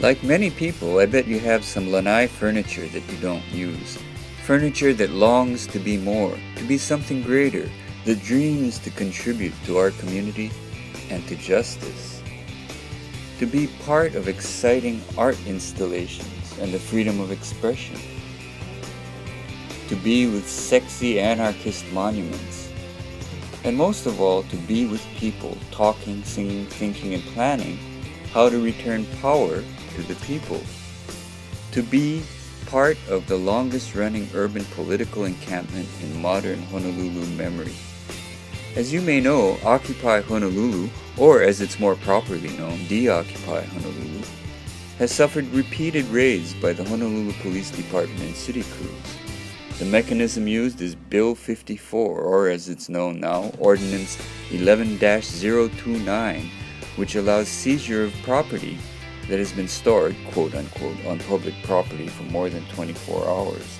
Like many people, I bet you have some lanai furniture that you don't use. Furniture that longs to be more, to be something greater, that dreams to contribute to our community and to justice. To be part of exciting art installations and the freedom of expression. To be with sexy anarchist monuments. And most of all, to be with people talking, singing, thinking, and planning how to return power to the people. To be part of the longest running urban political encampment in modern Honolulu memory. As you may know, Occupy Honolulu, or as it's more properly known, Deoccupy Honolulu, has suffered repeated raids by the Honolulu Police Department and city crews. The mechanism used is Bill 54, or as it's known now, Ordinance 11 029, which allows seizure of property that has been stored, quote unquote, on public property for more than 24 hours.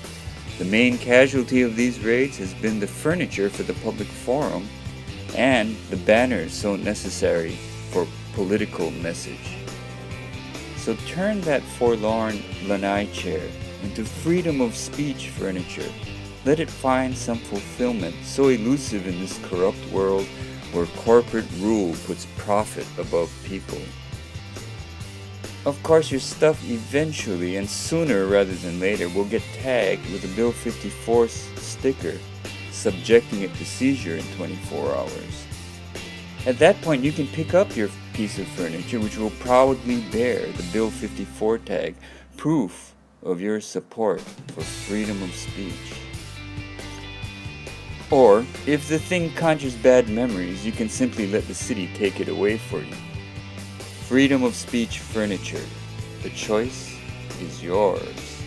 The main casualty of these raids has been the furniture for the public forum and the banners so necessary for political message. So turn that forlorn lanai chair into freedom of speech furniture. Let it find some fulfillment so elusive in this corrupt world where corporate rule puts profit above people. Of course, your stuff eventually and sooner rather than later will get tagged with a Bill 54 sticker, subjecting it to seizure in 24 hours. At that point, you can pick up your piece of furniture, which will proudly bear the Bill 54 tag, proof of your support for freedom of speech. Or, if the thing conjures bad memories, you can simply let the city take it away for you. Freedom of speech furniture. The choice is yours.